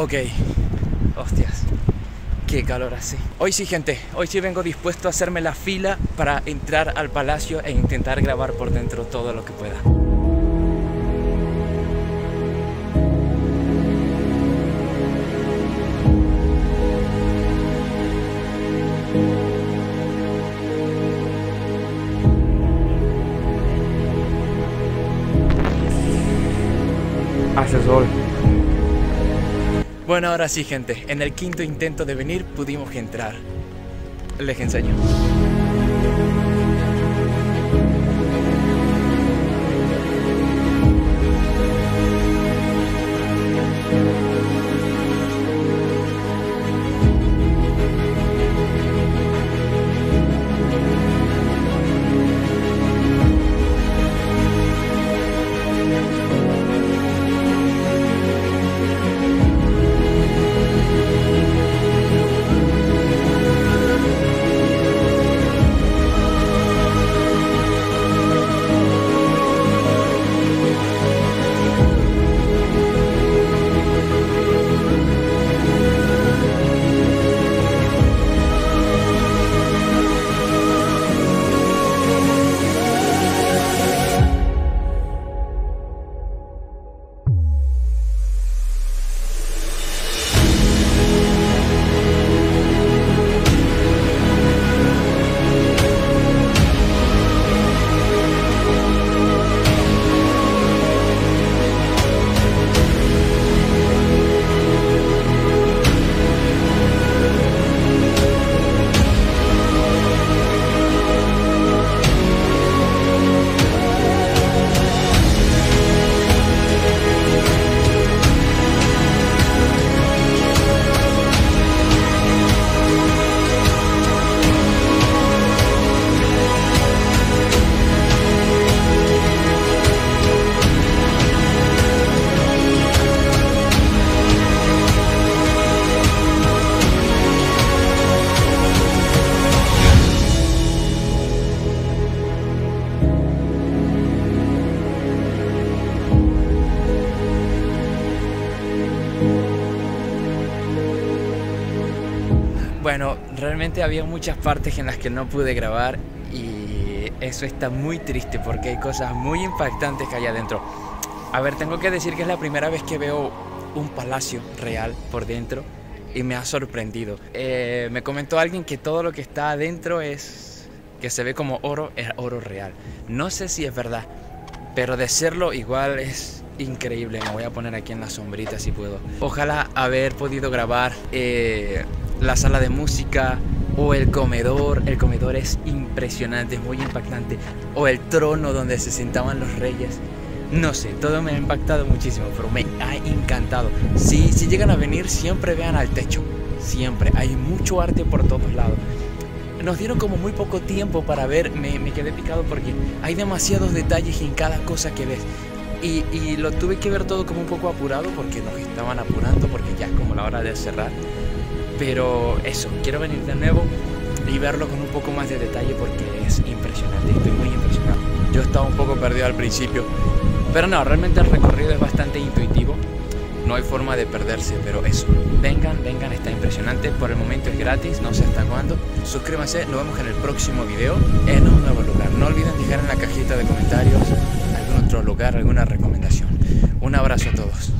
Ok, hostias, qué calor así. Hoy sí, gente, hoy sí vengo dispuesto a hacerme la fila para entrar al palacio e intentar grabar por dentro todo lo que pueda. Hace sol. Bueno, ahora sí, gente. En el quinto intento de venir pudimos entrar. Les enseño. Bueno, realmente había muchas partes en las que no pude grabar y eso está muy triste porque hay cosas muy impactantes que hay adentro. A ver, tengo que decir que es la primera vez que veo un palacio real por dentro y me ha sorprendido. Eh, me comentó alguien que todo lo que está adentro es que se ve como oro, es oro real. No sé si es verdad, pero de serlo igual es increíble. Me voy a poner aquí en la sombrita si puedo. Ojalá haber podido grabar eh, la sala de música o el comedor. El comedor es impresionante, es muy impactante. O el trono donde se sentaban los reyes. No sé, todo me ha impactado muchísimo, pero me ha encantado. Si, si llegan a venir, siempre vean al techo. Siempre. Hay mucho arte por todos lados. Nos dieron como muy poco tiempo para ver, me, me quedé picado porque hay demasiados detalles en cada cosa que ves. Y, y, lo tuve que ver todo como un poco apurado porque nos estaban apurando porque ya es como la hora de cerrar. Pero eso, quiero venir de nuevo y verlo con un poco más de detalle porque es impresionante, estoy muy impresionado. Yo estaba un poco perdido al principio, pero no, realmente el recorrido es bastante intuitivo. No hay forma de perderse, pero eso. Vengan, vengan, está impresionante. Por el momento es gratis, no sé hasta cuándo. Suscríbanse, nos vemos en el próximo video en un nuevo lugar. No olviden dejar en la cajita de comentarios algún otro lugar, alguna recomendación. Un abrazo a todos.